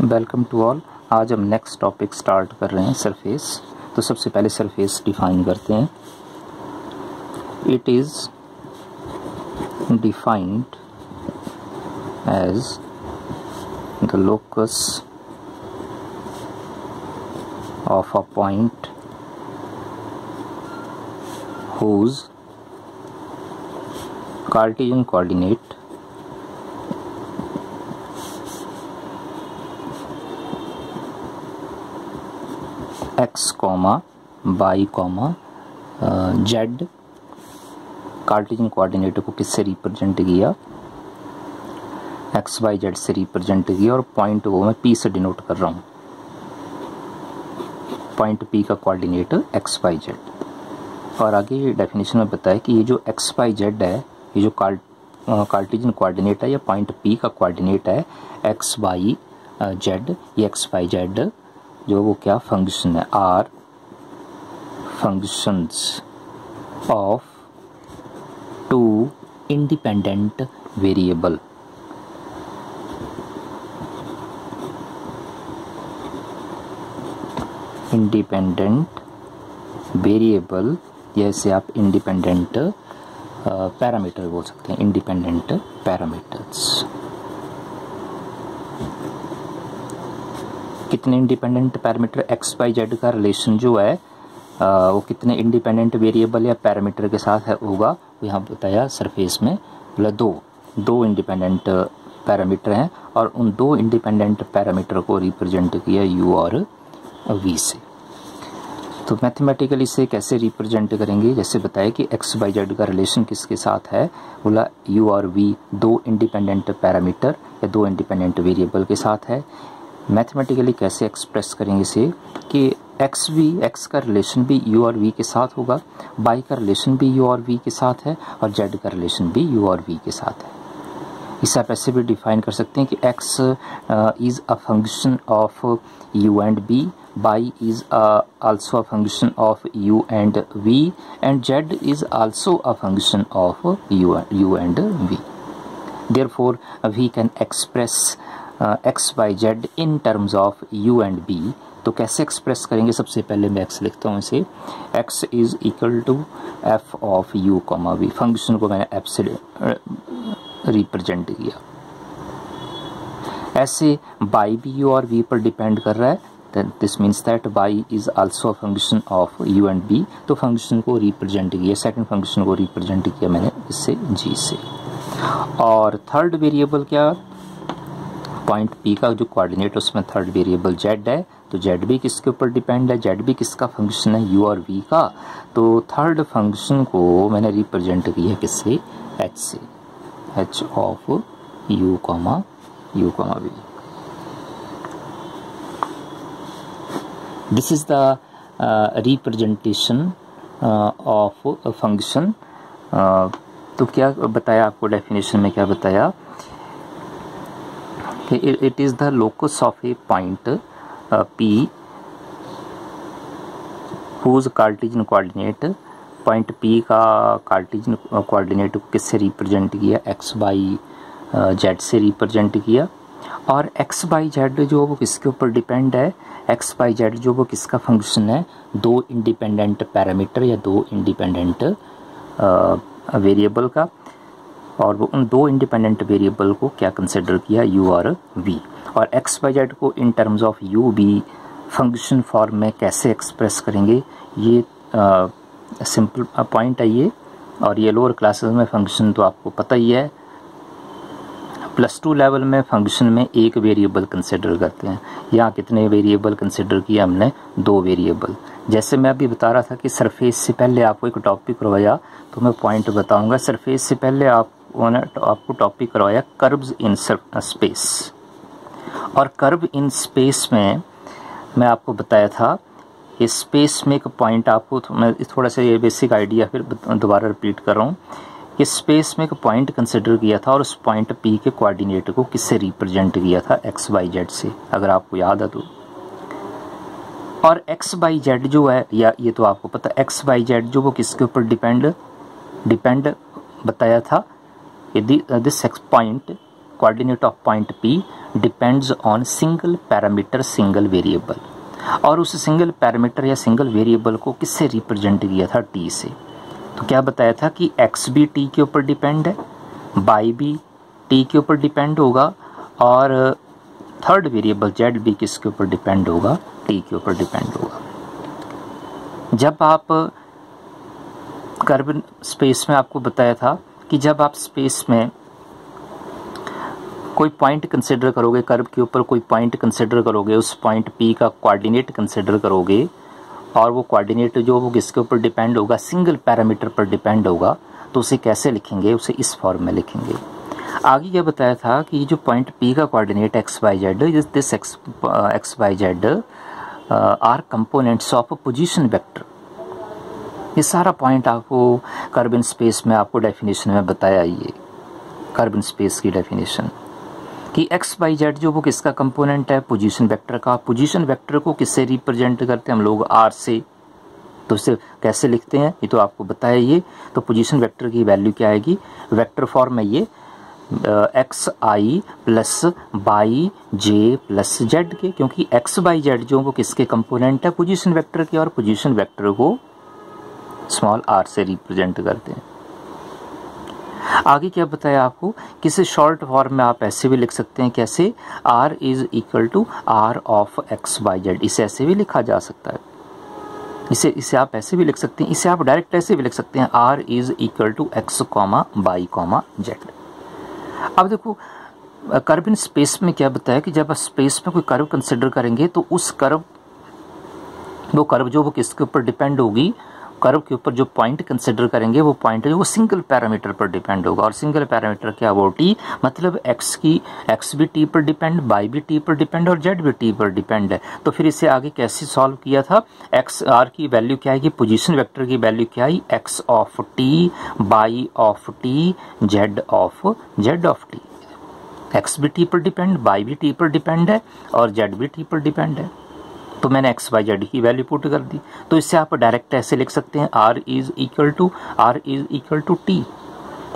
Welcome to all. आज हम next topic start कर रहे हैं सरफेस तो सबसे पहले सरफेस डिफाइन करते हैं। It is defined as the locus of a point whose cartesian coordinate X comma Y comma Z Cartesian coordinator को किससे रिप्रेजेंट किया? एक्स वाई जेड से रिप्रेजेंट किया और पॉइंट को मैं पी से डिनोट कर रहा हूँ। पॉइंट पी का कोऑर्डिनेटर एक्स वाई जेड और आगे डेफिनेशन में बताया कि ये जो एक्स वाई जेड है, ये जो कार्ट कार्टिजन कोऑर्डिनेट है, या पॉइंट पी का कोऑर्डिनेट है एक्स वाई जेड ये एक्स वाई जेड जो वो क्या फ़ंक्शन है? Are functions of two independent variable independent variable जैसे आप इंडिपेंडेंट पैरामीटर बोल सकते हैं इंडिपेंडेंट पैरामीटर्स कितने independent parameter X Y Z का रिलेशन जो है आ, वो कितने इंडिपेंडेंट वेरिएबल या पैरामीटर के साथ है होगा वो यहाँ बताया सरफेस में। बोला दो दो इंडिपेंडेंट पैरामीटर हैं और उन दो इंडिपेंडेंट पैरामीटर को रिप्रेजेंट किया यू और वी से। तो मैथमेटिकली इसे कैसे रिप्रेजेंट करेंगे? जैसे बताया कि एक्स बाई जेड का रिलेशन किसके साथ है बोला यू और वी दो इंडिपेंडेंट पैरामीटर या दो इंडिपेंडेंट वेरिएबल के साथ है। मैथमेटिकली कैसे एक्सप्रेस करेंगे इसे कि एक्स वी एक्स का रिलेशन भी यू और वी के साथ होगा बाई का रिलेशन भी यू और वी के साथ है और जेड का रिलेशन भी यू और वी के साथ है। इसे आप ऐसे भी डिफाइन कर सकते हैं कि X is a function of U and B Y is also a function of U and V and Z is also a function of U and V therefore we can express X Y Z in terms of U and B तो कैसे express करेंगे? सबसे पहले मैं x लिखता हूँ इसे। X is equal to F of U comma V function को मैंने एफ़ से रिप्रेजेंट किया। ऐसे बाई भी यू और वी पर डिपेंड कर रहा है, then this means that y is also a function of u and b. तो फ़ंक्शन को रिप्रेजेंट किया सेकंड फ़ंक्शन को रिप्रेजेंट किया मैंने इससे g से। और थर्ड वेरिएबल क्या? पॉइंट पी का जो कोऑर्डिनेट उसमें थर्ड वेरिएबल जेड है तो जेड भी किसके ऊपर डिपेंड है? जेड भी किसका फ़ंक्शन है? यू और वी का। तो थर्ड फ़ंक्शन को मैंने रिप्रेजेंट किया किससे? एच से। H of U comma U comma V this is the representation of function तो क्या बताया आपको? डेफिनेशन में क्या बताया? It is the locus of a point uh, P whose Cartesian coordinate point P का कार्टिजन कोऑर्डिनेट को किससे रिप्रेजेंट किया? X बाई जेड से रिप्रेजेंट किया। और x बाई जेड जो वो किसके ऊपर डिपेंड है? X बाई जेड जो वो किसका फ़ंक्शन है? दो इंडिपेंडेंट पैरामीटर या दो इंडिपेंडेंट वेरिएबल का। और वो उन दो इंडिपेंडेंट वेरिएबल को क्या कंसिडर किया? यू और वी और एक्स वाई जेड को in terms of U B function form में कैसे एक्सप्रेस करेंगे? ये सिंपल पॉइंट है ये। और ये लोअर क्लासेस में फ़ंक्शन तो आपको पता ही है। प्लस टू लेवल में फ़ंक्शन में एक वेरिएबल कंसिडर करते हैं। यहाँ कितने वेरिएबल कंसिडर किए हमने? दो वेरिएबल जैसे मैं अभी बता रहा था कि सरफेस से पहले आपको एक टॉपिक करवाया तो मैं पॉइंट बताऊँगा। सरफेस से पहले आप उन्होंने आपको टॉपिक करवाया कर्व्स इन स्पेस और कर्व इन स्पेस में मैं आपको बताया था, ये स्पेस में एक पॉइंट आपको मैं थोड़ा सा ये बेसिक आइडिया फिर दोबारा रिपीट कर रहा हूँ। कि स्पेस में एक पॉइंट कंसिडर किया था और उस पॉइंट पी के कोऑर्डिनेट को किससे रिप्रेजेंट किया था? एक्स वाई जेड से, अगर आपको याद है तो। और एक्स वाई जेड जो है, या ये तो आपको पता एक्स वाई जेड जो वो किसके ऊपर डिपेंड डिपेंड बताया था this point coordinate of point P depends on single parameter single variable और उस सिंगल पैरामीटर या सिंगल वेरिएबल को किससे रिप्रेजेंट किया था? टी से। तो क्या बताया था कि एक्स भी टी के ऊपर डिपेंड है बाई भी टी के ऊपर डिपेंड होगा और थर्ड वेरिएबल जेड भी किसके ऊपर डिपेंड होगा? टी के ऊपर डिपेंड होगा। जब आप कर्ब स्पेस में आपको बताया था कि जब आप स्पेस में कोई पॉइंट कंसिडर करोगे कर्व के ऊपर कोई पॉइंट कंसिडर करोगे, उस पॉइंट पी का कोऑर्डिनेट कंसिडर करोगे, और वो कोऑर्डिनेट जो वो किसके ऊपर डिपेंड होगा सिंगल पैरामीटर पर डिपेंड होगा तो उसे कैसे लिखेंगे? उसे इस फॉर्म में लिखेंगे। आगे क्या बताया था कि जो पॉइंट पी का coordinate X Y Z this X X Y Z are components of position vector ये सारा पॉइंट आपको कार्बन स्पेस में, आपको डेफिनेशन में बताया ये कार्बन स्पेस की डेफिनेशन कि एक्स वाई जेड जो वो किसका कंपोनेंट है पोजीशन वेक्टर का। पोजीशन वेक्टर को किससे रिप्रेजेंट करते हैं हम लोग? आर से। तो इसे कैसे लिखते हैं? ये तो आपको बताया ये। तो पोजीशन वेक्टर की वैल्यू क्या आएगी? वेक्टर फॉर्म में ये X I plus Y J plus Z के। क्योंकि एक्स बाई जेड जो वो किसके कंपोनेंट है? पोजीशन वेक्टर के और पोजीशन वेक्टर को स्मॉल आर से रिप्रेजेंट करते हैं। आगे क्या बताया आपको? किसी शॉर्ट फॉर्म में आप ऐसे भी लिख सकते हैं, कैसे? R is equal to R of X Y Z इसे ऐसे भी लिखा जा सकता है। इसे इसे आप ऐसे भी लिख सकते हैं, इसे आप डायरेक्ट ऐसे भी लिख सकते हैं। R is equal to X comma Y comma Z अब देखो कर्व इन स्पेस में क्या बताया कि जब आप स्पेस में कोई कर्व कंसिडर करेंगे तो उस कर्व वो कर्व जो वो किसके ऊपर डिपेंड होगी कर्व के ऊपर जो पॉइंट कंसिडर करेंगे, वो पॉइंट वो सिंगल पैरामीटर पर डिपेंड होगा। और सिंगल पैरामीटर क्या वो टी मतलब एक्स की एक्स भी टी पर डिपेंड बाई भी टी पर डिपेंड और जेड भी टी पर डिपेंड है। तो फिर इसे आगे कैसे सॉल्व किया था? एक्स आर की वैल्यू क्या आएगी? पोजिशन वैक्टर की वैल्यू क्या आई? X of T Y of T Z of Z of T X भी टी पर डिपेंड बाई भी टी पर डिपेंड है और जेड भी टी पर डिपेंड है। तो मैंने एक्स वाई जेड की वैल्यू पुट कर दी। तो इससे आप डायरेक्ट ऐसे लिख सकते हैं R is equal to R is equal to T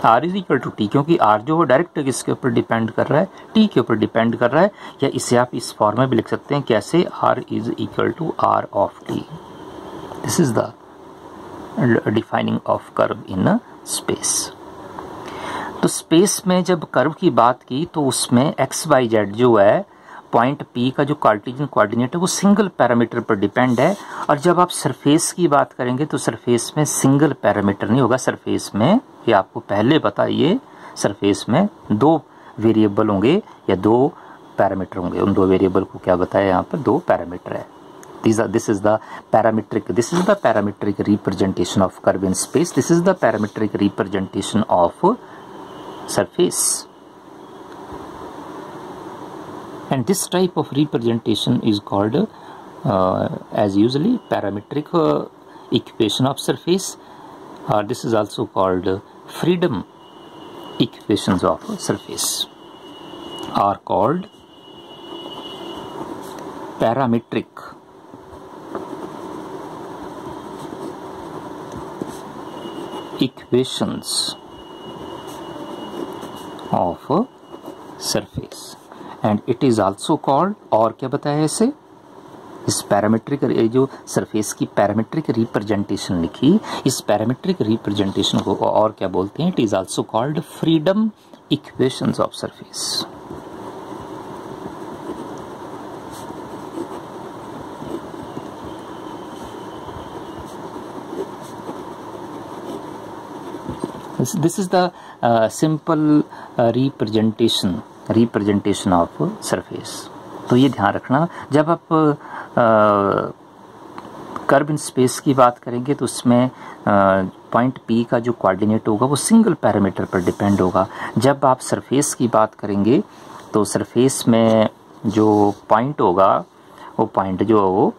R is equal to T क्योंकि आर जो है डायरेक्ट किसके ऊपर डिपेंड कर रहा है टी के ऊपर डिपेंड कर रहा है, या इसे आप इस फॉर्म में भी लिख सकते हैं कैसे R is equal to R of T this is the defining of curve in space तो स्पेस में जब कर्व की बात की तो उसमें एक्स वाई जेड जो है पॉइंट पी का जो कार्टिजन कोऑर्डिनेट है, वो सिंगल पैरामीटर पर डिपेंड है। और जब आप सरफेस की बात करेंगे तो सरफेस में सिंगल पैरामीटर नहीं होगा। सरफेस में, ये आपको पहले बताइए सरफेस में दो वेरिएबल होंगे या दो पैरामीटर होंगे। उन दो वेरिएबल को क्या बताया यहाँ पर? दो पैरामीटर है। This is the parametric this is the parametric representation of in space this is the parametric representation of surface and this type of representation is called uh, as usually parametric uh, equation of surface. Or this is also called freedom equations of surface. Are called parametric. Equations of surface and it is also called और क्या बताया इसे? इस parametric जो surface की parametric representation लिखी इस parametric representation को और क्या बोलते हैं? It is also called freedom equations of surface the uh, simple uh, representation. Representation of surface तो ये ध्यान रखना। जब आप कर्ब इन स्पेस की बात करेंगे तो उसमें पॉइंट पी का जो कोऑर्डिनेट होगा, वो सिंगल पैरामीटर पर डिपेंड होगा। जब आप सरफेस की बात करेंगे तो सरफेस में जो पॉइंट होगा, वो पॉइंट जो है वो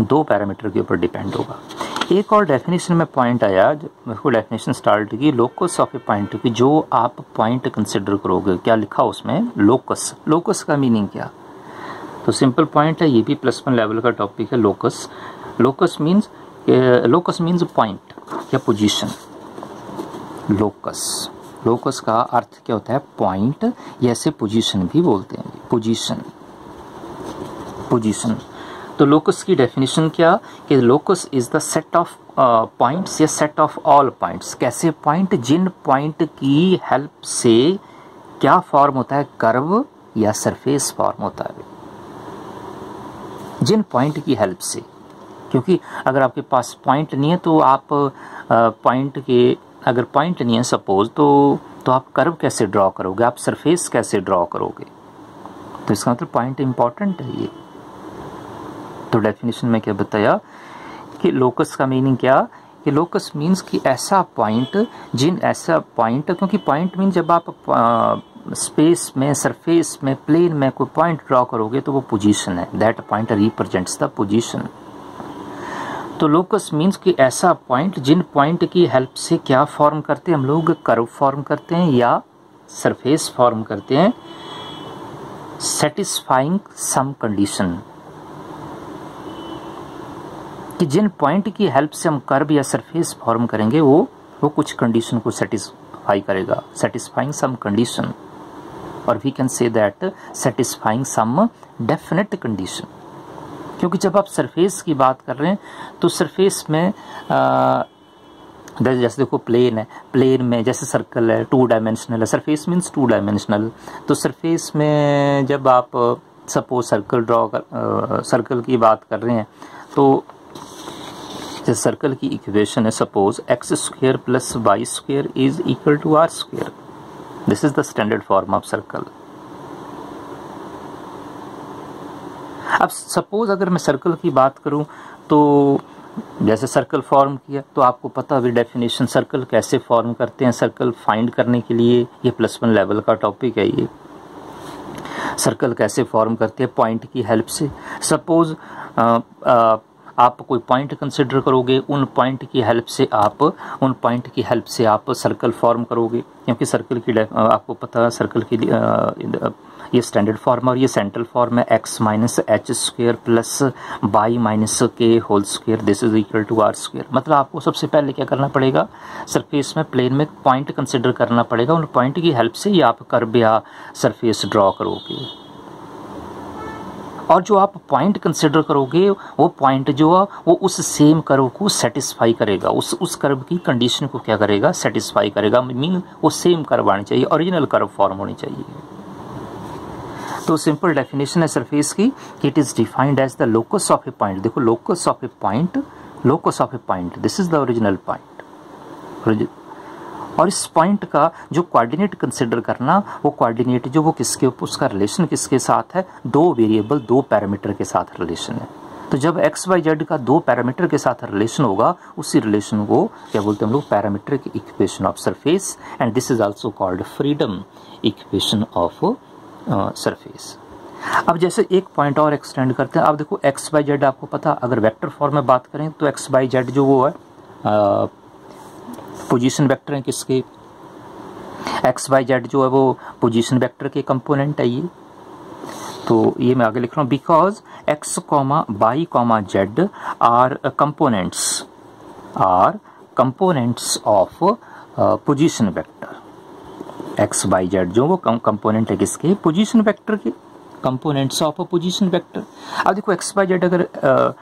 दो पैरामीटर के ऊपर डिपेंड होगा। एक और डेफिनेशन में पॉइंट आया, मेरे डेफिनेशन स्टार्ट की लोकस ऑफ़ ए पॉइंट की जो आप पॉइंट कंसिडर करोगे, क्या लिखा उसमें? लोकस लोकस का मीनिंग क्या? तो सिंपल पॉइंट है, ये भी प्लस वन लेवल का टॉपिक है locus locus means locus means point या पोजीशन लोकस लोकस का अर्थ क्या होता है? पॉइंट या ऐसे पोजीशन भी बोलते हैं। पोजीशन पोजीशन तो लोकस की डेफिनेशन क्या? कि locus is the set of points या सेट ऑफ़ ऑल पॉइंट्स कैसे पॉइंट जिन पॉइंट की हेल्प से क्या फॉर्म होता है? कर्व या सरफेस फॉर्म होता है। जिन पॉइंट की हेल्प से। क्योंकि अगर आपके पास पॉइंट नहीं है तो आप पॉइंट uh, के अगर पॉइंट नहीं है सपोज़ तो तो आप कर्व कैसे ड्रॉ करोगे? आप सरफेस कैसे ड्रॉ करोगे? तो इसका मतलब पॉइंट इंपॉर्टेंट है ये। तो डेफिनेशन में क्या बताया कि लोकस का मीनिंग क्या? कि लोकस मीन्स कि ऐसा पॉइंट जिन ऐसा पॉइंट क्योंकि पॉइंट मीन जब आप स्पेस में सरफेस में प्लेन में कोई पॉइंट ड्रॉ करोगे तो वो पोजीशन है। That point represents the position तो लोकस मीन्स कि ऐसा पॉइंट जिन पॉइंट की हेल्प से क्या फॉर्म करते हैं? हम लोग कर्व फॉर्म करते हैं या सरफेस फॉर्म करते हैं। सेटिस्फाइंग सम कंडीशन कि जिन पॉइंट की हेल्प से हम कर्व या सरफेस फॉर्म करेंगे वो वो कुछ कंडीशन को सेटिस्फाई करेगा। सेटिस्फाइंग सम कंडीशन और we can say that satisfying some definite condition क्योंकि जब आप सरफेस की बात कर रहे हैं तो सरफेस में आ, जैसे देखो प्लेन है। प्लेन में जैसे सर्कल है टू डायमेंशनल है। सरफेस मीन्स टू डायमेंशनल तो सरफेस में जब आप सपोज़ सर्कल ड्रॉ कर सर्कल की बात कर रहे हैं तो जैसे सर्कल की इक्वेशन है suppose x square plus y square is equal to r square this is the standard form of circle अब सपोज़ अगर मैं सर्कल की बात करूँ तो जैसे सर्कल फॉर्म किया तो आपको पता भी डेफिनेशन सर्कल कैसे फॉर्म करते हैं सर्कल फाइंड करने के लिए ये प्लस वन लेवल का टॉपिक है ये। सर्कल कैसे फॉर्म करते हैं पॉइंट की हेल्प से। सपोज़ आप कोई पॉइंट कंसिडर करोगे, उन पॉइंट की हेल्प से आप, उन पॉइंट की हेल्प से आप सर्कल फॉर्म करोगे। क्योंकि सर्कल की आपको पता है सर्कल की ये स्टैंडर्ड फॉर्म और ये सेंट्रल फॉर्म है x minus h square plus y minus k whole square this is equal to r square मतलब आपको सबसे पहले क्या करना पड़ेगा? सरफेस में प्लेन में पॉइंट कंसिडर करना पड़ेगा। उन पॉइंट की हेल्प से ही आप कर्व या सरफेस ड्रॉ करोगे। और जो आप पॉइंट कंसिडर करोगे, वो पॉइंट जो है, वो उस सेम कर्व को सेटिस्फाई करेगा। उस उस कर्व की कंडीशन को क्या करेगा? सेटिस्फाई करेगा। मीन वो सेम कर्व आनी चाहिए ओरिजिनल कर्व फॉर्म होनी चाहिए। तो सिंपल डेफिनेशन है सरफेस की, कि it is defined as the locus of a point देखो locus of a point locus of a point this is the original point और इस पॉइंट का जो कोऑर्डिनेट कंसिडर करना, वो कोऑर्डिनेट जो, वो किसके, उसका रिलेशन किसके साथ है? दो वेरिएबल दो पैरामीटर के साथ रिलेशन है। तो जब एक्स वाई जेड का दो पैरामीटर के साथ रिलेशन होगा, उसी रिलेशन को क्या बोलते हैं हम लोग? पैरामीटर की equation of surface and this is also called freedom equation of surface अब जैसे एक पॉइंट और एक्सटेंड करते हैं, अब देखो एक्स बाई जेड आपको पता, अगर वेक्टर फॉर्म में बात करें तो एक्स बाई जेड जो वो है पोजीशन वेक्टर है किसके? एक्स वाई जेड जो है वो पोजीशन वेक्टर के कंपोनेंट है ये। तो ये मैं आगे लिख रहा हूँ because x comma y comma z are components are components of position vector x y z जो वो कंपोनेंट है किसके? पोजीशन वेक्टर के components of a position vector अब देखो एक्स बाई जेड अगर uh,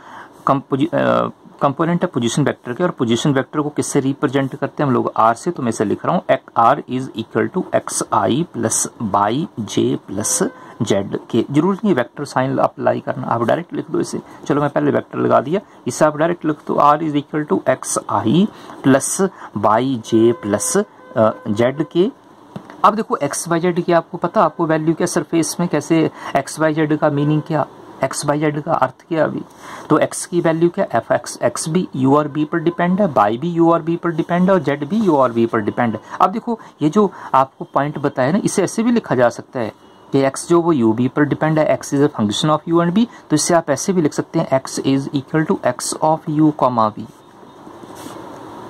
कंपोनेंट है पोजीशन वेक्टर के, और पोजीशन वेक्टर को किससे रिप्रेजेंट करते हैं? हम लोग आर से तो मैं इसे लिख रहा हूँ। R is equal to x i plus y j plus z k ज़रूरत नहीं वेक्टर साइन अप्लाई करना। आप डायरेक्ट लिख दो इसे। चलो, मैं पहले वेक्टर लगा दिया। इसे आप डायरेक्ट लिख दो। R is equal to x i plus y j plus z k अब देखो एक्स वाई जेड की आपको पता, आपको वैल्यू क्या सरफेस में, कैसे एक्स वाई जेड का मीनिंग क्या? एक्स बाई जेड का अर्थ क्या अभी? तो एक्स की वैल्यू क्या एफ़ एक्स एक्स भी यू और बी पर डिपेंड है बाई भी यू और बी पर डिपेंड है और जेड भी यू और बी पर डिपेंड है। अब देखो, ये जो आपको पॉइंट बताया ना, इसे ऐसे भी लिखा जा सकता है कि एक्स जो वो यू बी पर डिपेंड है x is a function of U and B तो इससे आप ऐसे भी लिख सकते हैं x is equal to x of you comma B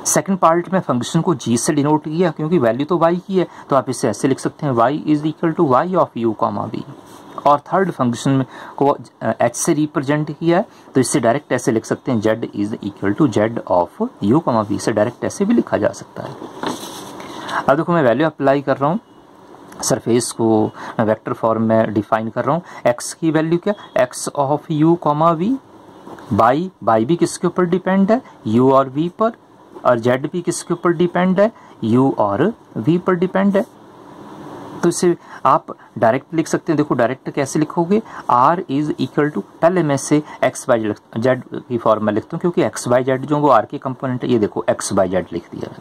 second part में फ़ंक्शन को जी से डिनोट किया, क्योंकि वैल्यू तो वाई की है तो आप इसे ऐसे लिख सकते हैं y is equal to y of u comma v और थर्ड फ़ंक्शन को एच से रिप्रेजेंट किया है तो इससे डायरेक्ट ऐसे लिख सकते हैं z is equal to z of u comma v से डायरेक्ट ऐसे भी लिखा जा सकता है। अब देखो मैं वैल्यू अप्लाई कर रहा हूँ सरफेस को वेक्टर फॉर्म में डिफाइन कर रहा हूँ एक्स की वैल्यू क्या? X of u comma v y y भी किसके ऊपर डिपेंड है? यू और वी पर, और जेड भी किसके ऊपर डिपेंड है? यू और वी पर डिपेंड है। तो इसे आप डायरेक्ट लिख सकते हैं। देखो डायरेक्ट कैसे लिखोगे? आर इज़ इक्वल टू पहले मैं से एक्स वाई जेड की फॉर्म में लिखता हूँ, क्योंकि एक्स वाई जेड जो वो आर के कंपोनेंट है। ये देखो एक्स वाई जेड लिख दिया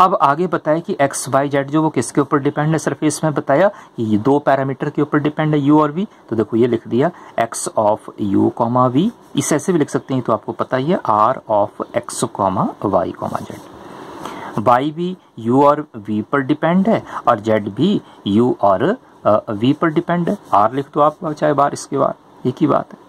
अब आगे बताया कि एक्स वाई जेड जो वो किसके ऊपर डिपेंड है? सरफेस में बताया कि ये दो पैरामीटर के ऊपर डिपेंड है यू और वी तो देखो, ये लिख दिया x of u comma v इस ऐसे भी लिख सकते हैं तो आपको पता ही है r of x comma y comma z y भी यू और वी पर डिपेंड है और जेड भी यू और वी पर डिपेंड है। आर लिख दो आप, चाहे बार इसके बाद एक ही बात है।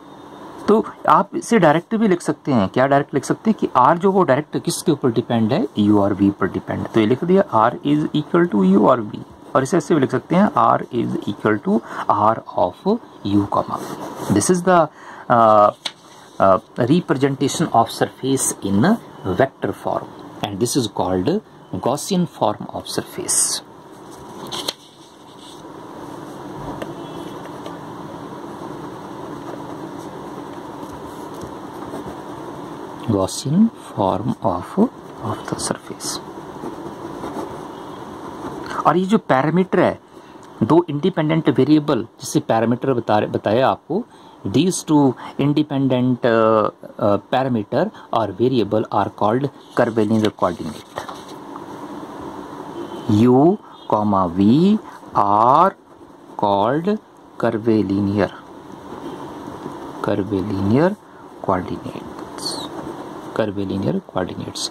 तो आप इसे डायरेक्ट भी लिख सकते हैं। क्या डायरेक्ट लिख सकते हैं कि आर जो वो डायरेक्ट किसके ऊपर डिपेंड है? यू और वी पर डिपेंड तो ये लिख दिया r is equal to u और वी और इसे ऐसे भी लिख सकते हैं r is equal to r of u comma this is the representation of surface in vector form and this is called Gaussian form of surface Gaussian form of of the surface. और ये जो parameter है, दो independent variable जिसे parameter बता बताया आपको these two independent uh, uh, parameter or variable are called curvilinear coordinate. U comma v are called curvilinear. Curvilinear coordinates curvilinear coordinates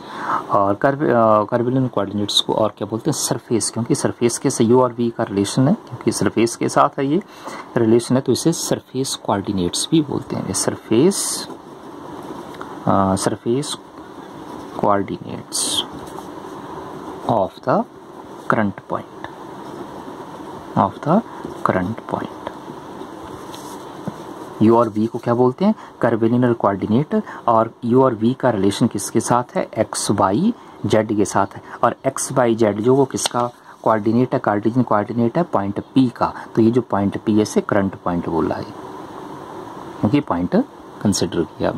और कर्वेलिनियर कोऑर्डिनेट्स को और क्या बोलते हैं? सरफेस क्योंकि सरफेस के से यू और वी का रिलेशन है, क्योंकि सरफेस के साथ है ये रिलेशन है तो इसे सरफेस कोऑर्डिनेट्स भी बोलते हैं। Surface surface coordinates of the current point of the current point u और वी को क्या बोलते हैं? कर्वेलिनर कोऑर्डिनेट और यू और वी का रिलेशन किसके साथ है? एक्स, वाई, जेड के साथ है। और एक्स, वाई, जेड जो वो किसका? कोऑर्डिनेट है, कार्टिजन कोऑर्डिनेट है, पॉइंट पी का। तो ये जो पॉइंट पी है से करंट पॉइंट बोला है। क्योंकि पॉइंट कंसिडर किया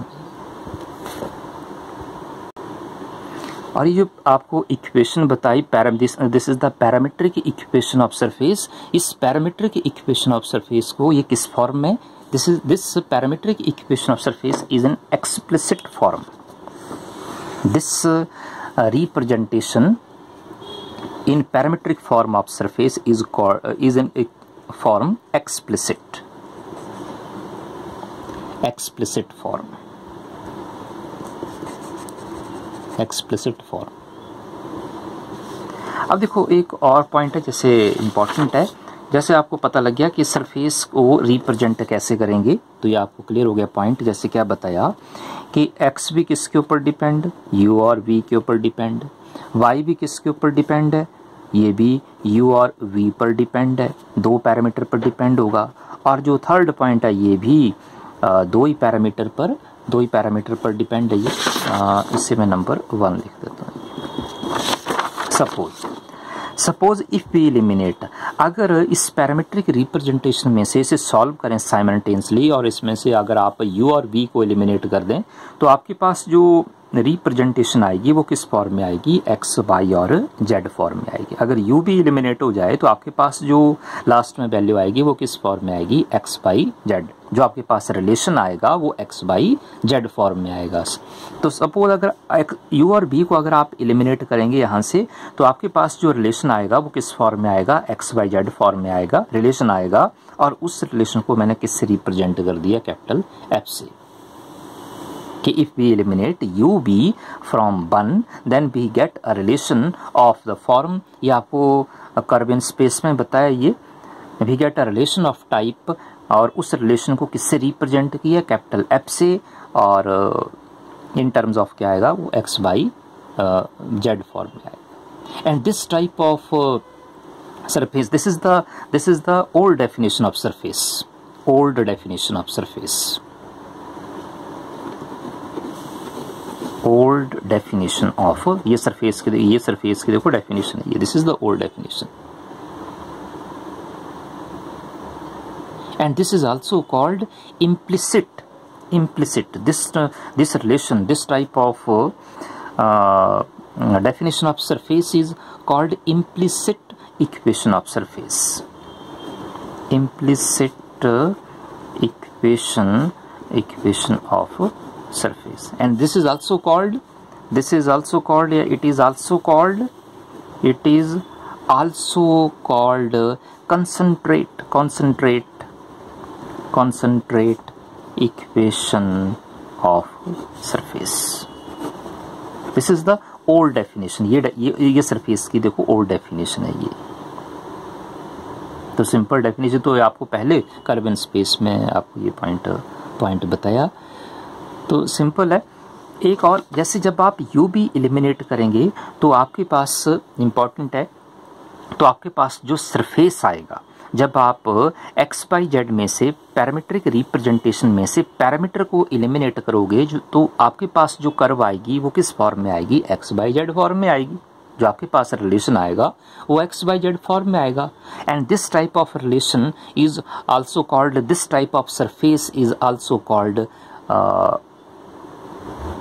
और ये जो आपको इक्वेशन बताई params this is the parametric equation of surface इस पैरामीट्रिक इक्वेशन ऑफ़ सरफेस को ये किस फॉर्म में this is this parametric equation of surface is an explicit form this uh, representation in parametric form of surface is called uh, is an form explicit explicit form explicit form अब देखो एक और point है जैसे important है जैसे आपको पता लग गया कि सरफेस को रिप्रेजेंट कैसे करेंगे तो ये आपको क्लियर हो गया पॉइंट जैसे क्या बताया कि एक्स भी किसके ऊपर डिपेंड यू और वी के ऊपर डिपेंड वाई भी किसके ऊपर डिपेंड है, ये भी यू और वी पर डिपेंड है। दो पैरामीटर पर डिपेंड होगा। और जो थर्ड पॉइंट है, ये भी दो ही पैरामीटर पर, दो ही पैरामीटर पर डिपेंड है ये। इससे मैं नंबर वन लिख देता हूँ। Suppose suppose if we eliminate अगर इस पैरामेट्रिक रिप्रेजेंटेशन में से इसे सॉल्व करें साइमल्टेनियसली और इसमें से अगर आप यू और वी को एलिमिनेट कर दें तो आपके पास जो रिप्रेजेंटेशन आएगी, वो किस फॉर्म में आएगी? एक्स वाई और जेड फॉर्म में आएगी। अगर यू भी एलिमिनेट हो जाए तो आपके पास जो लास्ट में वैल्यू आएगी, वो किस फॉर्म में आएगी? एक्स वाई जेड जो आपके पास रिलेशन आएगा, वो एक्स वाई जेड फॉर्म में आएगा। तो सपोज़ अगर यू और बी को अगर आप एलिमिनेट करेंगे यहाँ से तो आपके पास जो रिलेशन आएगा, वो किस फॉर्म में आएगा? एक्स वाई जेड फॉर्म में आएगा। रिलेशन आएगा और उस रिलेशन को मैंने किससे रिप्रेजेंट कर दिया? कैपिटल एफ़ से। कि if we eliminate u v from one then we get a relation of the form या आपको कर्बिन स्पेस में बताया ये। We get a relation of type और उस रिलेशन को किससे रिप्रेजेंट किया? कैपिटल एफ़ से और इन टर्म्स ऑफ़ क्या आएगा? वो एक्स बाई जेड फॉर्म में आएगा। And this type of surface this is the this is the old definition of surface old definition of surface old definition of ये surface के ये सरफेस की देखो डेफिनेशन है ये this is the old definition and this is also called implicit implicit this uh, this relation this type of uh, uh, definition of surface is called implicit equation of surface implicit uh, equation equation of surface and this is also called this is also called it is also called it is also called concentrate concentrate concentrate equation of surface this is the old definition ये, ये surface की देखो old definition है ये तो simple definition तो आपको पहले कार्बन स्पेस में आपको ये पॉइंट पॉइंट बताया तो सिंपल है। एक और, जैसे जब आप यू भी एलिमिनेट करेंगे तो आपके पास इंपॉर्टेंट है। तो आपके पास जो सरफेस आएगा, जब आप एक्स बाई जेड में से पैरामीट्रिक रिप्रेजेंटेशन में से पैरामीटर को एलिमिनेट करोगे, जो तो आपके पास जो कर्व आएगी, वो किस फॉर्म में आएगी? एक्स बाई जेड फॉर्म में आएगी। जो आपके पास रिलेशन आएगा, वो एक्स बाई जेड फॉर्म में आएगा। And this type of relation is also called this type of surface is also called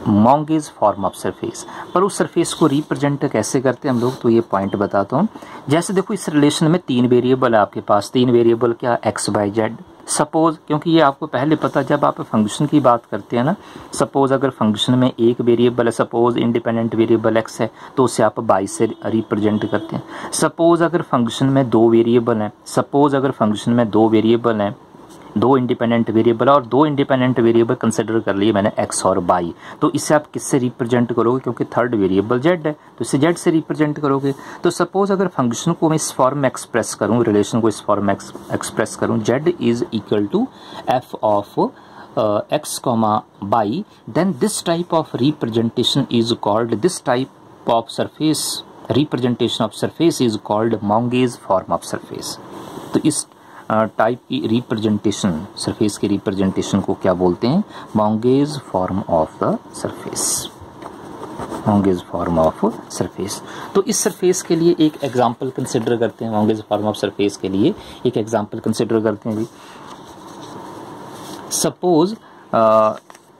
Monge's form of surface पर उस सरफेस को रिप्रेजेंट कैसे करते हैं हम लोग? तो ये पॉइंट बताता हूँ। जैसे देखो, इस रिलेशन में तीन वेरिएबल है आपके पास। तीन वेरिएबल क्या? एक्स बाई जेड सपोज़ क्योंकि ये आपको पहले पता, जब आप फ़ंक्शन की बात करते हैं ना सपोज़ अगर फ़ंक्शन में एक वेरिएबल है सपोज़ इंडिपेंडेंट वेरिएबल एक्स है तो उसे आप बाई से रिप्रेजेंट करते हैं। सपोज़ अगर फ़ंक्शन में दो वेरिएबल हैं सपोज़ अगर फ़ंक्शन में दो वेरिएबल हैं दो इंडिपेंडेंट वेरिएबल और दो इंडिपेंडेंट वेरिएबल कंसिडर कर लिए मैंने एक्स और बाई तो इसे आप किससे रिप्रेजेंट करोगे? क्योंकि थर्ड वेरिएबल जेड है तो इसे जेड से रिप्रेजेंट करोगे। तो सपोज़ अगर फ़ंक्शन को मैं इस फॉर्म में एक्सप्रेस करूँ रिलेशन को इस फॉर्म में एक्सप्रेस करूँ z is equal to f of x comma y then this type of representation is called this type of surface representation of surface is called Monge's form of surface तो इस type की representation surface की representation को क्या बोलते हैं? Monge's form of the surface Monge's form of surface तो इस सरफेस के लिए एक एग्जांपल कंसिडर करते हैं मोंगेज फॉर्म ऑफ़ सरफेस के लिए एक एग्जांपल कंसिडर करते हैं भी सपोज़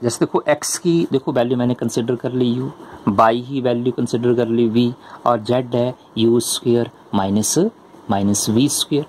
जैसे देखो x की देखो वैल्यू मैंने कंसिडर कर ली, u. बाई ही वैल्यू कंसिडर कर ली, v. और z है u square minus minus v square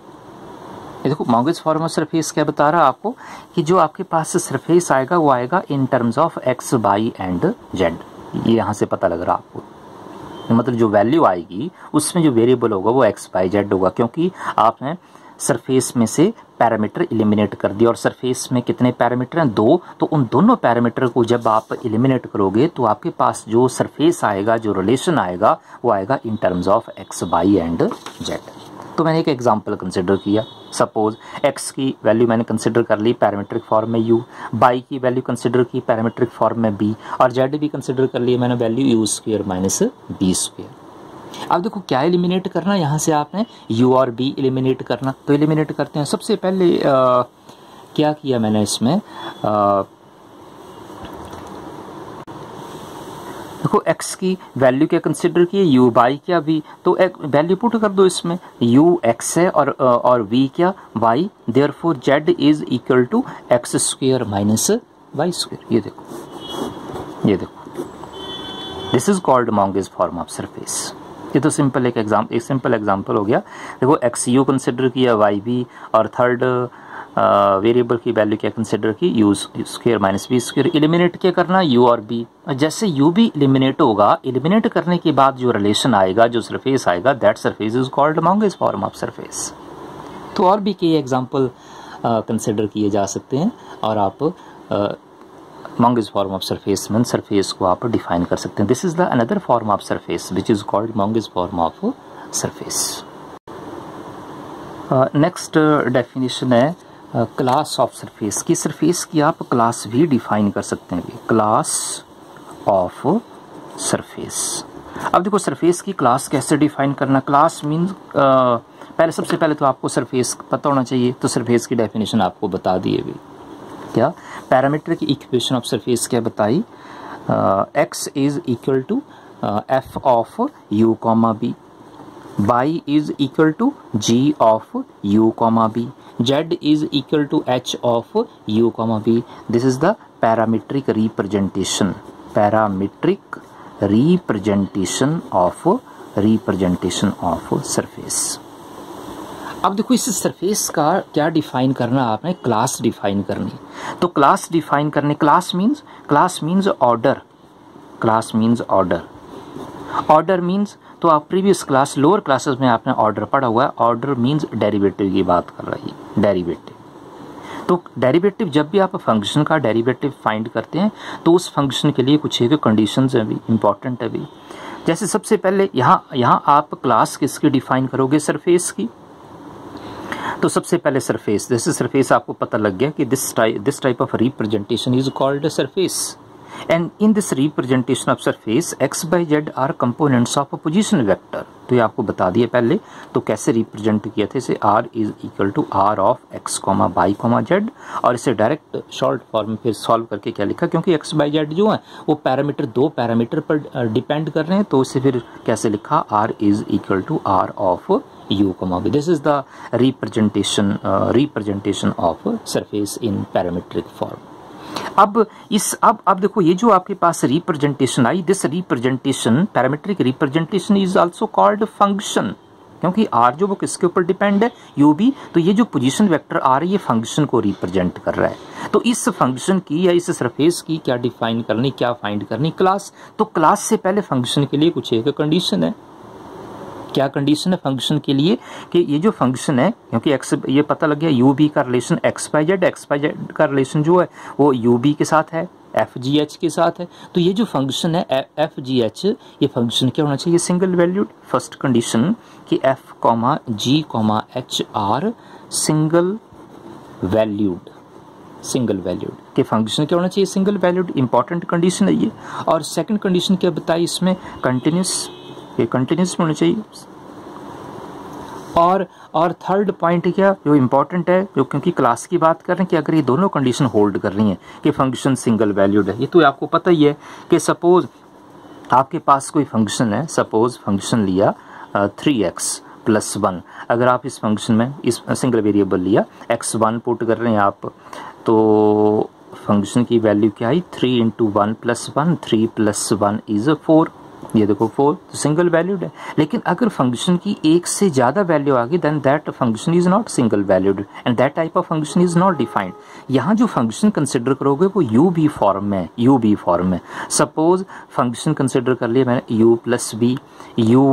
ये देखो मॉगेज फॉर्म ऑफ़ सरफेस क्या बता रहा है आपको कि जो आपके पास सरफेस आएगा, वो आएगा in terms of x y and z ये यहाँ से पता लग रहा आपको। मतलब जो वैल्यू आएगी, उसमें जो वेरिएबल होगा, वो एक्स बाई जेड होगा, क्योंकि आपने सरफेस में से पैरामीटर एलिमिनेट कर दिया, और सरफेस में कितने पैरामीटर हैं? दो। तो उन दोनों पैरामीटर को जब आप एलिमिनेट करोगे तो आपके पास जो सरफेस आएगा, जो रिलेशन आएगा, वो आएगा in terms of x y and z तो मैंने एक एग्जांपल कंसिडर किया। सपोज़ एक्स की वैल्यू मैंने कंसिडर कर ली पैरामीट्रिक फॉर्म में यू बाई की वैल्यू कंसिडर की पैरामीट्रिक फॉर्म में बी और जेड भी कंसिडर कर लिया मैंने value u square minus v square अब देखो क्या एलिमिनेट करना यहाँ से आपने? यू और बी एलिमिनेट करना। तो एलिमिनेट करते हैं। सबसे पहले आ, क्या किया मैंने इसमें? आ, देखो, x की वैल्यू क्या कंसिडर की u बाई क्या v? तो एक वैल्यू पुट कर दो इसमें। U x है और और v क्या? Y. Therefore z is equal to x square minus y square ये देखो। ये देखो। This is called Monge's form of surface ये तो सिंपल एक एग्ज़ाम एक सिंपल एग्जांपल हो गया। देखो एक्स यू कंसिडर किया वाई भी और थर्ड वेरिएबल की वैल्यू क्या कंसिडर की? U square minus v square eliminate क्या करना? यू और बी जैसे यू भी इलिमिनेट होगा इलिमिनेट करने के बाद जो रिलेशन आएगा, जो सरफेस आएगा that surface is called Monge's form of surface तो और भी कई एग्ज़ाम्पल कंसिडर किए जा सकते हैं और आप Monge's form of surface mean surface को आप डिफाइन कर सकते हैं। This is the another form of surface which is called Monge's form of surface next definition है क्लास ऑफ़ सरफेस की सरफेस की आप क्लास भी डिफाइन कर सकते हैं। Class of surface. अब देखो, सरफेस की क्लास कैसे डिफाइन करना? क्लास मीन पहले, सबसे पहले तो आपको सरफेस पता होना चाहिए तो सरफेस की डेफिनेशन आपको बता दिए भी। क्या? पैरामीटर की इक्वेशन ऑफ़ सरफेस क्या बताई? X is equal to f of u comma v y is equal to g of u comma b z is equal to h of u comma b this is the parametric representation parametric representation of representation of surface अब देखो इस surface का क्या define करना आपने class define करनी तो class define करने class means class means order class means order order means तो आप प्रीवियस क्लास लोअर क्लासेस में आपने ऑर्डर पढ़ा हुआ है। ऑर्डर मींस डेरिवेटिव की बात कर रही है। डेरिवेटिव तो डेरिवेटिव जब भी आप फ़ंक्शन का डेरिवेटिव फाइंड करते हैं तो उस फ़ंक्शन के लिए कुछ एक कंडीशन है भी इंपॉर्टेंट है भी। जैसे सबसे पहले यहाँ यहाँ आप क्लास किसकी डिफाइन करोगे? सरफेस की। तो सबसे पहले सरफेस जैसे सरफेस आपको पता लग गया कि this type this type of representation is called surface and in this representation of surface x y z are components of a position vector. तो ये आपको बता दिया पहले तो कैसे रिप्रेजेंट किया था इसे? R is equal to r of x comma y comma z और इसे डायरेक्ट शॉर्ट फॉर्म में फिर सॉल्व करके क्या लिखा? क्योंकि एक्स बाई जेड जो है, वो पैरामीटर दो पैरामीटर पर डिपेंड कर रहे हैं तो इसे फिर कैसे लिखा? R is equal to r of u comma v this is the representation representation of surface in parametric form अब इस, अब अब देखो, ये जो आपके पास representation I this representation parametric representation is also called function क्योंकि आर जो वो किसके ऊपर डिपेंड है? यू भी तो ये जो पोजीशन वेक्टर आर ये फ़ंक्शन को रिप्रेजेंट कर रहा है। तो इस फ़ंक्शन की या इस सरफेस की क्या डिफाइन करनी, क्या फाइंड करनी? क्लास तो क्लास से पहले फ़ंक्शन के लिए कुछ एक कंडीशन है। क्या कंडीशन है फ़ंक्शन के लिए कि ये जो फ़ंक्शन है, क्योंकि एक्स ये पता लग गया यू बी का relation x y z x y z का रिलेशन जो है, वो यू बी के साथ है एफ़ जी एच के साथ है। तो ये जो फ़ंक्शन है एफ़ जी एच ये फ़ंक्शन क्या होना चाहिए? सिंगल वैल्यूड फ़र्स्ट कंडीशन कि f comma g comma h are single valued single valued के फ़ंक्शन क्या होना चाहिए? सिंगल वैल्यूड इंपॉर्टेंट कंडीशन है ये। और सेकंड कंडीशन क्या बताई इसमें? कंटिन्यूस ये कंटिन्यूस होना चाहिए। और और थर्ड पॉइंट क्या, जो इंपॉर्टेंट है, जो क्योंकि क्लास की बात कर रहे हैं कि अगर ये दोनों कंडीशन होल्ड कर रही हैं, कि फ़ंक्शन सिंगल वैल्यूड है, ये तो आपको पता ही है कि सपोज़ आपके पास कोई फ़ंक्शन है सपोज़ फ़ंक्शन लिया थ्री एक्स प्लस वन अगर आप इस फ़ंक्शन में, इस सिंगल वेरिएबल लिया एक्स वन पुट कर रहे हैं आप तो फ़ंक्शन की वैल्यू क्या आई? Three into one plus one three plus one is four ये देखो फोर तो सिंगल वैल्यूड है। लेकिन अगर फ़ंक्शन की एक से ज़्यादा वैल्यू आ गई then that function is not single valued and that type of function is not defined यहाँ जो फ़ंक्शन कंसिडर करोगे, वो यू बी फॉर्म में यू बी फॉर्म में सपोज़ फ़ंक्शन कंसिडर कर लिया मैंने u plus v u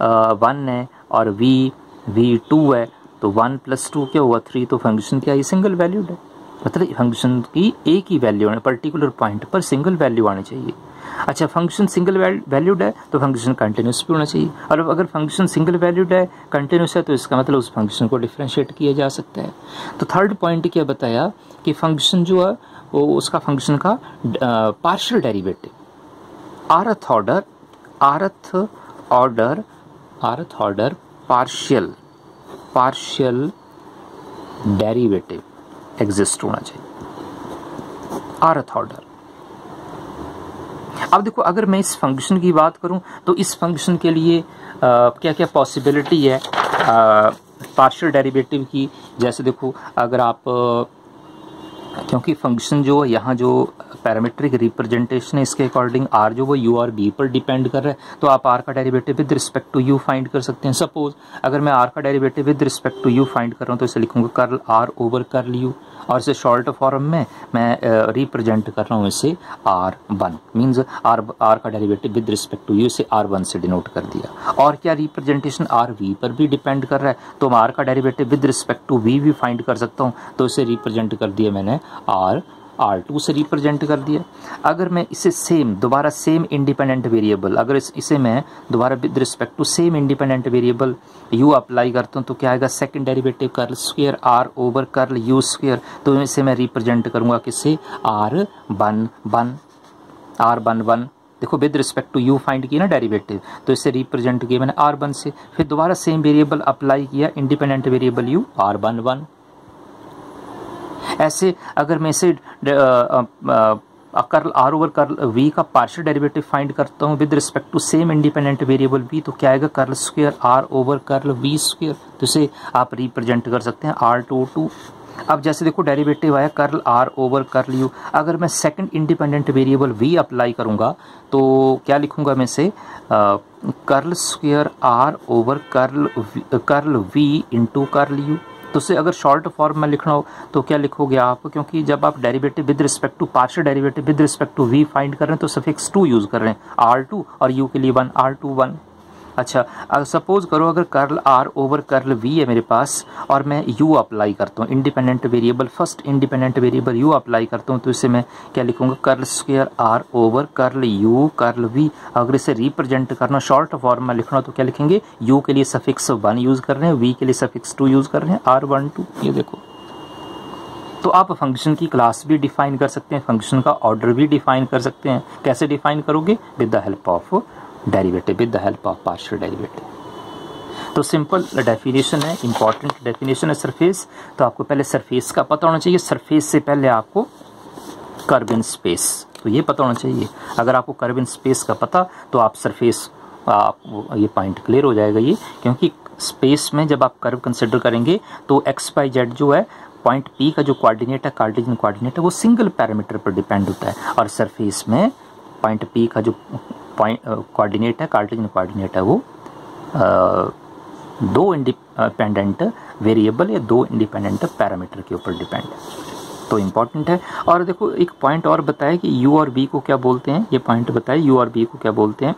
one है और वी वी टू है तो वन प्लस टू क्या हुआ? थ्री तो फ़ंक्शन क्या? ये सिंगल वैल्यूड है। मतलब फ़ंक्शन की एक ही वैल्यू पर्टिकुलर पॉइंट पर सिंगल वैल्यू आनी चाहिए। अच्छा फ़ंक्शन सिंगल वैल्यूड है तो फ़ंक्शन कंटिन्यूस भी होना चाहिए। और अगर फ़ंक्शन सिंगल वैल्यूड है कंटिन्यूस है तो इसका मतलब उस फ़ंक्शन को डिफ्रेंशिएट किया जा सकता है। तो थर्ड पॉइंट क्या बताया कि फ़ंक्शन जो है, वो उसका फ़ंक्शन का partial derivative rth order rth order rth order partial partial derivative exist होना चाहिए। आरथ ऑर्डर अब देखो अगर मैं इस फ़ंक्शन की बात करूँ तो इस फ़ंक्शन के लिए आ, क्या क्या पॉसिबिलिटी है पार्शियल डेरिवेटिव की जैसे देखो अगर आप क्योंकि फ़ंक्शन जो यहाँ जो पैरामेट्रिक रिप्रेजेंटेशन है इसके अकॉर्डिंग आर जो वो यू और बी पर डिपेंड कर रहा है तो आप आर का derivative with respect to u find कर सकते हैं। सपोज़ अगर मैं आर का derivative with respect to u find कर रहा हूँ तो इसे लिखूँगा curl r over curl u और इसे शॉर्ट फॉर्म में मैं रिप्रेजेंट कर रहा हूँ इसे r one means r r का derivative with respect to u इसे आर वन से डिनोट कर दिया। और क्या रिप्रेजेंटेशन आर वी पर भी डिपेंड कर रहा है? तो मैं आर का derivative with respect to v भी फाइंड कर सकता हूँ। तो इसे रिप्रेजेंट कर दिया मैंने आर आर टू से रिप्रेजेंट कर दिया। अगर मैं इसे सेम दोबारा सेम इंडिपेंडेंट वेरिएबल अगर इस, इसे मैं दोबारा with respect to same independent variable u apply करता हूँ तो क्या आएगा? Second derivative curl square r over curl u square तो इसे मैं रिप्रेजेंट करूँगा किससे r one one r one one देखो with respect to u find किया ना डेरिवेटिव तो इसे रिप्रेजेंट किया मैंने आर वन से। फिर दोबारा सेम वेरिएबल अप्लाई किया independent variable u r one one ऐसे अगर मैं इसे curl r over curl v का पार्शियल डेरिवेटिव फाइंड करता हूँ with respect to same independent variable v तो क्या आएगा? Curl square r over curl v square तो इसे आप रिप्रेजेंट कर सकते हैं आर टू टू अब जैसे देखो डेरिवेटिव आया curl r over curl u अगर मैं second independent variable v apply करूँगा तो क्या लिखूँगा मैं से curl square r over curl curl v into curl u तो उसे अगर शॉर्ट फॉर्म में लिखना हो तो क्या लिखोगे आप? क्योंकि जब आप derivative with respect to partial derivative with respect to v find कर रहे हैं तो सफिक्स टू यूज़ कर रहे हैं। आर टू और यू के लिए वन आर टू वन अच्छा अगर सपोज़ करो, अगर curl r over curl v है मेरे पास, और मैं यू अप्लाई करता हूँ independent variable first independent variable u apply करता हूँ तो इसे मैं क्या लिखूँगा? Curl square r over curl u curl v अगर इसे रिप्रेजेंट करना शॉर्ट फॉर्म में लिखना तो क्या लिखेंगे? यू के लिए सफिक्स वन यूज़ कर रहे हैं वी के लिए सफिक्स टू यूज़ कर रहे हैं आर वन टू ये देखो। तो आप फ़ंक्शन की क्लास भी डिफाइन कर सकते हैं फ़ंक्शन का ऑर्डर भी डिफाइन कर सकते हैं। कैसे डिफाइन करोगे? With the help of derivative with the help of partial derivative. तो सिंपल डेफिनेशन है, इंपॉर्टेंट डेफिनेशन है सरफेस। तो आपको पहले सरफेस का पता होना चाहिए। सरफेस से पहले आपको कर्व इन स्पेस। तो ये पता होना चाहिए। अगर आपको कर्व इन स्पेस का पता तो आप सरफेस, आप ये पॉइंट क्लियर हो जाएगा ये। क्योंकि स्पेस में जब आप कर्व कंसिडर करेंगे तो एक्स बाई जेड जो है, पॉइंट पी का जो कोऑर्डिनेट है कार्डिजन कोऑर्डिनेट है, वो सिंगल पैरामीटर पर डिपेंड होता है। और सरफेस में पॉइंट पी का जो पॉइंट कोऑर्डिनेट है कार्टेजन कोऑर्डिनेट है वो आ, दो इंडिपेंडेंट वेरिएबल या दो इंडिपेंडेंट पैरामीटर के ऊपर डिपेंड है। तो इंपॉर्टेंट है। और देखो एक पॉइंट और बताया कि यू और बी को क्या बोलते हैं? ये पॉइंट बताया यू और बी को क्या बोलते हैं?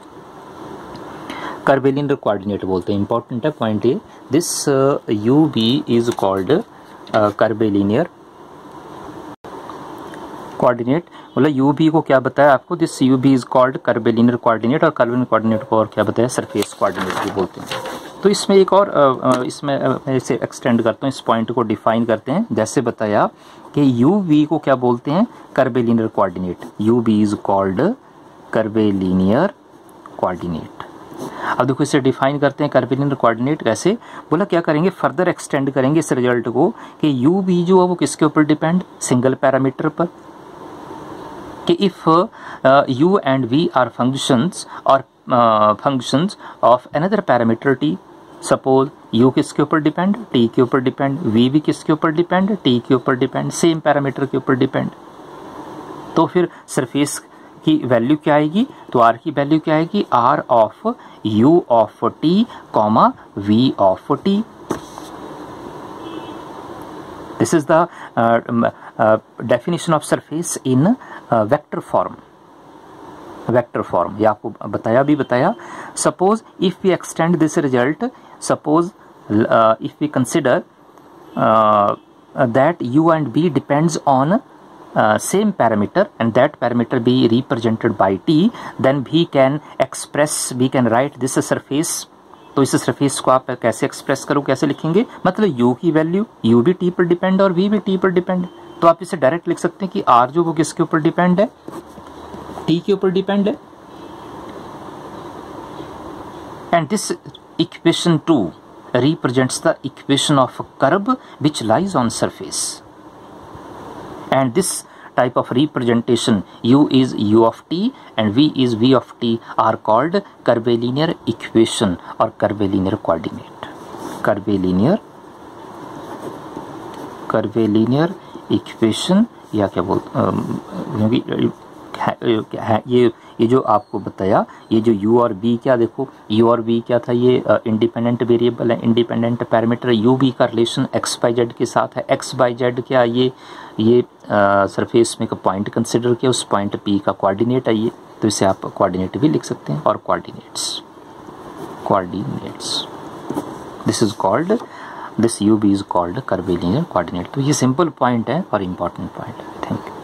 कर्वेलिनर कोऑर्डिनेट बोलते हैं। इंपॉर्टेंट है पॉइंट ये। This u b is called curvilinear coordinate मतलब यू बी को क्या बताया आपको? This u b is called curvilinear coordinate और कर्बेलिनर कोऑर्डिनेट को और क्या बताया? सरफेस कोऑर्डिनेट भी बोलते हैं। तो इसमें एक और इसमें मैं इसे एक्सटेंड करता हूँ, इस पॉइंट को डिफाइन करते हैं। जैसे बताया कि यू वी को क्या बोलते हैं? Curvilinear coordinate u b is called curvilinear coordinate अब देखो, इसे डिफाइन करते हैं कर्बिलिनर कोऑर्डिनेट कैसे? बोला, क्या करेंगे? फर्दर एक्सटेंड करेंगे इस रिज़ल्ट को कि यू बी जो है वो किसके ऊपर डिपेंड सिंगल पैरामीटर पर। कि if u and v are functions और functions of another parameter t suppose u किसके ऊपर डिपेंड टी के ऊपर डिपेंड वी भी किसके ऊपर डिपेंड टी के ऊपर डिपेंड सेम पैरामीटर के ऊपर डिपेंड तो फिर सरफेस की वैल्यू क्या आएगी? तो आर की वैल्यू क्या आएगी? R of u of t comma v of t this is the definition of surface in vector form vector form ये आपको बताया भी बताया। Suppose if we extend this result suppose if we consider that u and b depends on same parameter and that parameter be represented by t, then we can express we can write this surface. तो इस surface को आप कैसे express करो कैसे लिखेंगे? मतलब u की वैल्यू u भी t पर डिपेंड और v भी t पर डिपेंड तो आप इसे डायरेक्ट लिख सकते हैं कि आर जो वो किसके ऊपर डिपेंड है? टी के ऊपर डिपेंड है? And this equation two represents the equation of curve which lies on surface and this type of representation u is u of t and v is v of t are called curvilinear equation or curvilinear coordinate. Curvilinear curvilinear equation या क्या बोल क्योंकि ये ये जो आपको बताया, ये जो u और b क्या देखो, u और b क्या था ये इंडिपेंडेंट वेरिएबल है इंडिपेंडेंट पैरामीटर u b का रिलेशन x बाई जेड के साथ है, x बाई जेड क्या ये ये सरफेस में का पॉइंट कंसिडर किया, उस पॉइंट p का कोऑर्डिनेट है ये तो इसे आप कोऑर्डिनेट भी लिख सकते हैं, और coordinates coordinates this is called this u b is called curvilinear coordinate तो ये सिंपल पॉइंट है और इंपॉर्टेंट पॉइंट है।